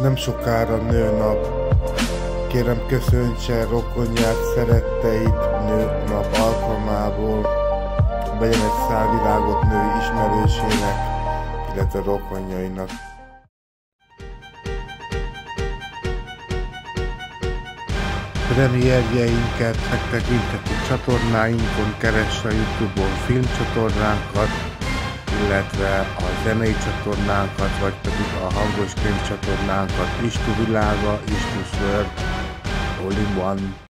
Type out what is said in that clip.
Nem sokára nőnap. Kérem köszöntse rokonját, szeretteit nőnap alkalmából. Vegyen egy szál virágot nő ismerősének, illetve rokonjainak. Premierjeinket megtekinteti csatornáinkon, keresse a Youtube-on filmcsatornánkat, illetve a zenei csatornánkat, vagy pedig a hangos könyv csatornánkat, Istu világa, Istu World, All in One.